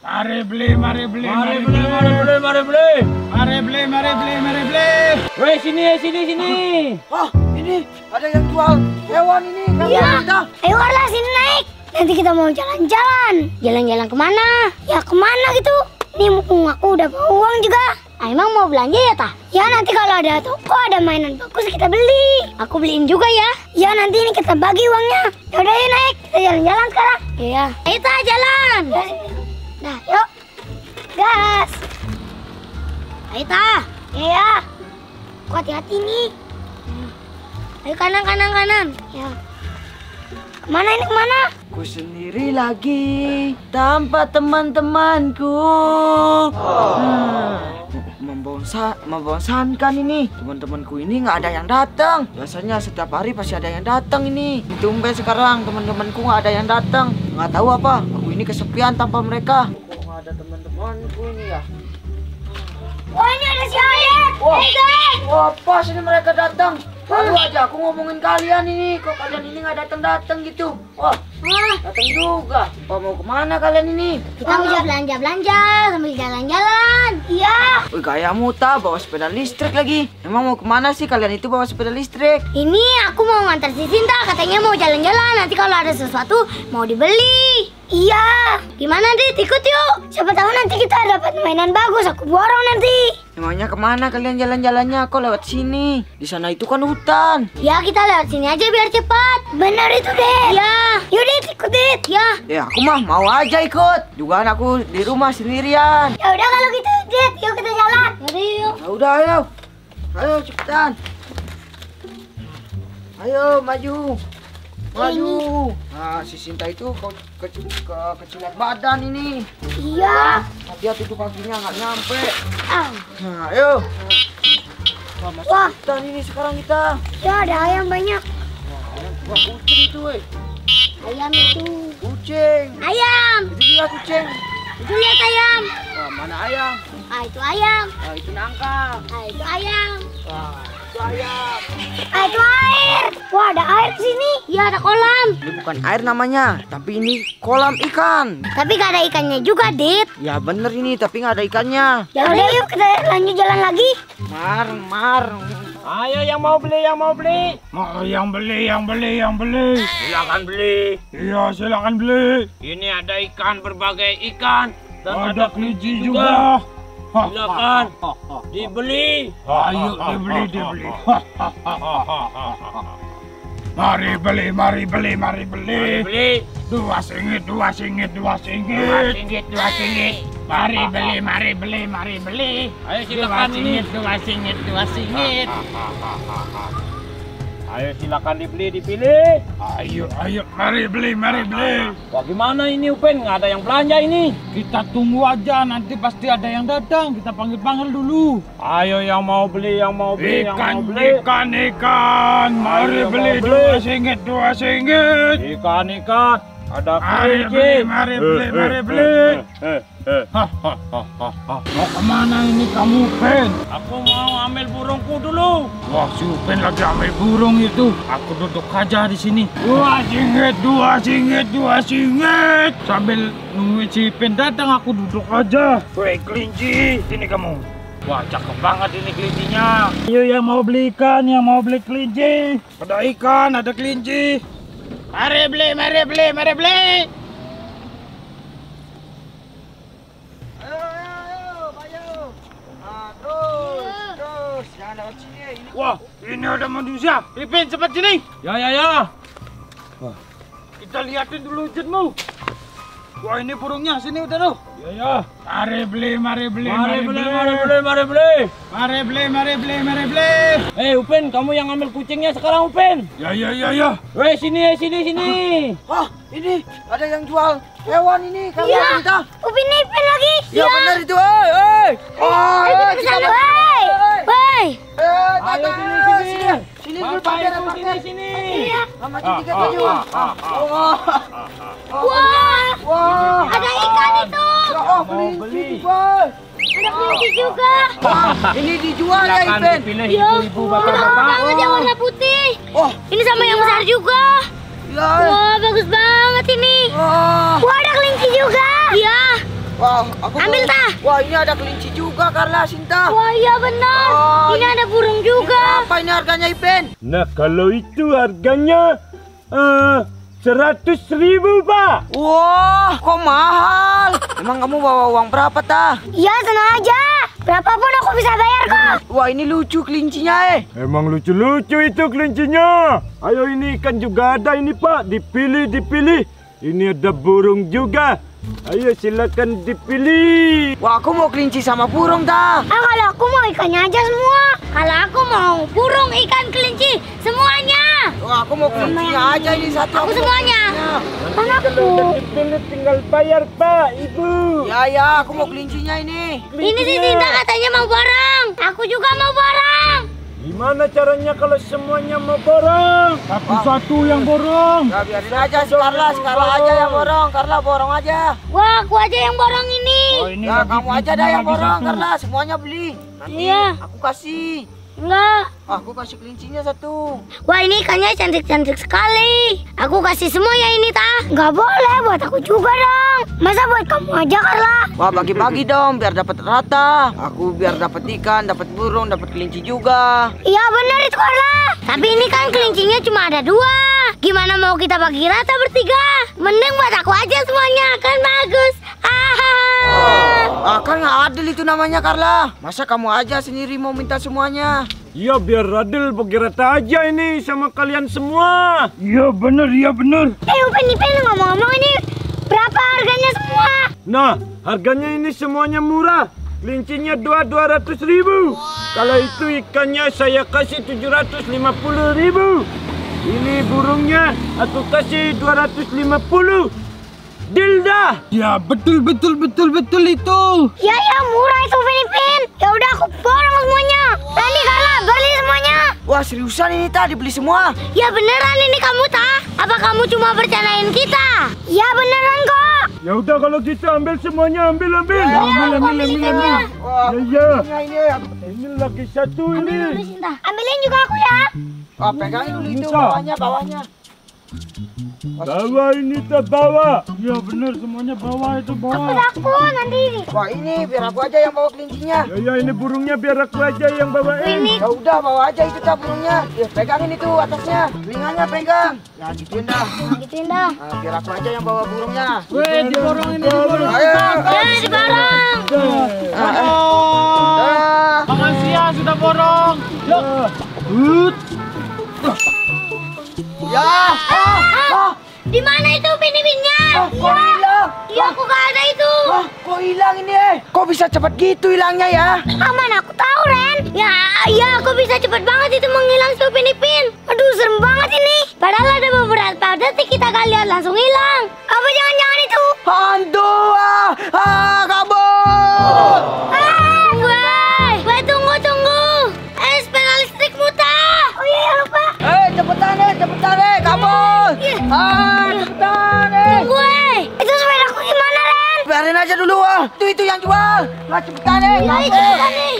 Mari beli, mari beli, Mari beli, mari beli, mari beli. Mari beli, mari beli, mari beli. Weh, sini, sini, sini. Oh, ini ada yang jual hewan ini. Kami Iya. kita. Ayo warlah sini naik. Nanti kita mau jalan-jalan. Jalan-jalan ke mana? Ya ke mana gitu? Nih mumpung aku udah bawa uang juga. Ah, emang mau belanja ya tah? Ya nanti kalau ada toko ada mainan bagus kita beli. Aku beliin juga ya. Ya nanti ini kita bagi uangnya. Yaudah ya naik. Kita jalan-jalan sekarang. Iya. Ayo tah jalan. Nah yuk. Gas. Ayo tah. Iya. Kok hati-hati nih. Ayo kanan kanan kanan. Ya. Ke mana ini ke mana? Ku sendiri lagi tanpa teman-temanku. Hmm, membonsa, membosankan ini. Teman-temanku ini nggak ada yang datang. Biasanya setiap hari pasti ada yang datang ini. Tumben sekarang teman-temanku nggak ada yang datang. Nggak tahu apa. Ini kesepian tanpa mereka. Kok nggak ada teman-temanku ini ya? Wah ini ada si Alek. Wah. Wah pas ini mereka datang. Baru aja aku ngomongin kalian ini. Kok kalian ini nggak datang-datang gitu? Wah datang juga. Wah mau ke mana kalian ini? kita mau belanja belanja sambil jalan-jalan. Iya. Wih gayamu tak bawa sepeda listrik lagi. Emang mau ke mana sih kalian itu bawa sepeda listrik? Ini aku mau ngantar si Sinta katanya mau jalan-jalan. Nanti kalau ada sesuatu mau dibeli. Iya. Gimana Dit? Ikut yuk. Siapa tahu nanti kita dapat mainan bagus. Aku borong nanti. Emangnya ke mana kalian jalan-jalannya? Kok lewat sini? Di sana itu kan hutan. Ya kita lewat sini aja biar cepat. Benar itu deh. Ya. Yuk Dit, ikut Dit. Ya. Ya aku mah mau aja ikut. Juga aku di rumah sendirian. Ya udah kalau gitu Dit, yuk kita jalan. Yaudah yuk. Ya udah ayo. Ayo cepetan. Ayo maju. Maju. Nah si Sinta itu ke, ke, ke kecilat badan ini. Iya. Dia tutup kakinya nggak nyampe. Ah. Nah ayo. Wah masuk Wah. hutan ini sekarang kita. Ya ada ayam banyak. Wah kucing itu weh. Ayam itu. Kucing. Ayam. Itu dia kucing. Itu lihat ayam. Wah mana ayam? Ah itu ayam. Wah itu nangka. Ah itu ayam. Wah ayam. Ah itu air. Wah ada air di sini. Iya ada kolam. Ini bukan air namanya, tapi ini kolam ikan. Tapi gak ada ikannya juga, Dit. Ya bener ini, tapi nggak ada ikannya. Ya udah yuk kita lanjut jalan lagi. Mar, mar. Ayo yang mau beli, yang mau beli. Mau yang beli, yang beli, yang beli. Silakan beli. Iya, silakan beli. Ini ada ikan berbagai ikan dan Ada kelinci juga. Hah, Silakan dibeli. Ayo dibeli, dibeli. Mari beli, mari beli, mari beli. Mari beli. Dua singgit, dua singgit, dua Dua singgit. singgit, dua singgit. Mari beli, mari beli, mari beli. Ayo Dua silakan ini. singgit, dua singgit, dua singgit. Ayo silakan dibeli, dipilih. Ayo, ayo, mari beli, mari beli. Bagaimana ini Upen? Nggak ada yang belanja ini. Kita tunggu aja, nanti pasti ada yang datang. Kita panggil-panggil dulu. Ayo yang mau beli, yang mau beli, yang Ikan, mau beli. ikan, ikan. Mari Ayo, beli mau dua beli. singgit, dua singgit. Ikan, ikan. Ada beli, mari beli, Eh, mari eh, beli. eh, eh, eh. Hahaha. Mau ke mana ini kamu, Pen? Wah, si Upen lagi ambil burung itu. Aku duduk aja di sini. Dua singgit, dua singgit, dua singgit. Sambil nungguin si Upen datang, aku duduk aja. Woi, kelinci, sini kamu. Wah, cakep banget ini kelincinya. Ayo yang mau beli ikan, yang mau beli kelinci. Ada ikan, ada kelinci. Mari beli, mari beli, mari beli. Ayo, ayo, ayo, ayo. Nah, terus, terus. Jangan lewat sini. Ini Wah, ini ada manusia. Ipin, cepat sini. Ya, ya, ya. Kita liatin dulu jetmu. Wah, ini burungnya. Sini udah tuh. Ya, ya. Mari beli, mari beli, Mari beli, mari beli, mari beli. Mari beli, mari beli, mari beli. Eh, Upin, kamu yang ambil kucingnya sekarang, Upin. Ya, ya, ya, ya. Weh, sini, sini, sini. Ah, ini ada yang jual hewan ini. Kalian Iya. kita. Upin Ipin lagi. Ya benar itu, hei, hei. Oh, Ayo kita hei, ke kita sana. Iya. Mama tiga baju. Wah. Wah. Wah. Ada ikan itu. Ya, oh, beli. juga. Ada kelinci juga. Wah, ini dijual ya, Ipen. dipilih Ya, ibu-ibu, bapak-bapak. banget yang warna putih. Oh, Ini sama yang besar juga. ya. Wah, bagus banget ini. Wah. Wah, ada kelinci juga. Iya. Wah, aku Ambil, Tah. Wah, ini ada kelinci juga, Carla, Sinta. Wah iya benar. Oh, Ini ada burung juga. Apa ini harganya, Ipin? Nah kalau itu harganya eh seratus ribu pak. Wah, kok mahal? Emang kamu bawa uang berapa, Tah? Ya tenang aja. Berapapun aku bisa bayar kok. Wah, ini lucu kelincinya, eh. Emang lucu-lucu itu kelincinya. Ayo ini ikan juga ada ini pak. Dipilih, dipilih. Ini ada burung juga. Ayo silakan dipilih. Wah, aku mau kelinci sama burung, Tah. Ah kalau aku mau ikannya aja semua. Kalau aku mau burung, ikan, kelinci, semuanya. Wah, aku mau kelincinya aja ini satu. Aku semuanya. Kan Kalau aku. udah dipilih tinggal bayar pak, ibu. Ya, ya, aku mau kelincinya ini. Ini si Cinta katanya mau bareng. Aku juga mau bareng. Gimana caranya kalau semuanya mau borong? Satu-satu yang borong. Ya, biarin aja si Carla, si Carla aja yang borong. Carla borong aja. Wah, aku aja yang borong ini. ini Ya, lagi kamu aja dah yang borong, satu. Carla. Semuanya beli. Nanti Iya. aku kasih. Enggak. Aku kasih kelincinya satu. Wah ini ikannya cantik-cantik sekali. Aku kasih semua ya ini tah. Nggak boleh buat aku juga dong. Masa buat kamu aja Carla? Wah, bagi-bagi dong biar dapat rata. Aku biar dapat ikan, dapat burung, dapat kelinci juga. Iya benar itu Carla. Tapi ini kan kelincinya cuma ada dua. Gimana mau kita bagi rata bertiga? Mending buat aku aja semuanya kan bagus. Ah. Ah, kan nggak adil itu namanya, Carla. Masa kamu aja sendiri mau minta semuanya? Iya biar Radil bagi rata aja ini sama kalian semua. Iya bener, iya bener. Eh Upin Ipin ngomong-ngomong ini berapa harganya semua? Nah, harganya ini semuanya murah. Kelincinya dua dua ratus ribu. Kalau itu ikannya saya kasih tujuh ratus lima puluh ribu. Ini burungnya aku kasih dua ratus lima puluh. Deal dah. Ya betul betul betul betul itu. Ya ya murah itu Upin Ipin. Ya udah aku borong semuanya. Nanti Carla beli semuanya. Wah, seriusan ini tadi beli semua. Ya beneran ini kamu tah? Apa kamu cuma bercandain kita? Ya beneran kok. Ya udah kalau gitu ambil semuanya ambil ambil. Ya, ambil aku ambil ambil ambil ikannya. ambil. Wah, Ya ya. ini lagi satu ini. Ambilin juga aku ya. Wah, pegangin dulu itu bawahnya, bawahnya. Bawa ini tak bawa. Ya benar semuanya bawa itu Aku bawa. takut nanti. Wah, ini biar aku aja yang bawa kelincinya. Ya ya ini burungnya biar aku aja yang bawain. Ya udah bawa aja itu tak burungnya. Ya, pegangin itu atasnya. Telinganya pegang. Ya gituin dah. Nah, gituin dah. Nah, biar aku aja yang bawa burungnya. Weh, diborong ini diborong. Ayo. Ya di barang. Ah, ah. Dah. Makasih ya sudah borong. Ut. Ya. Ah, ah, Di mana itu pin-pinnya? ah, kok hilang? Iya aku gak ada itu. Ah, kok hilang ini eh? Kok bisa cepat gitu hilangnya ya? Aman aku tahu Ren. Ya iya aku bisa cepet banget itu menghilang si Upin Ipin. Aduh serem banget ini. Padahal ada beberapa detik kita kali lihat langsung hilang. Apa jangan-jangan itu? Hantu ah, ah Itu itu yang jual. Lah cepetan eh, Iya kabur. cepetan nih.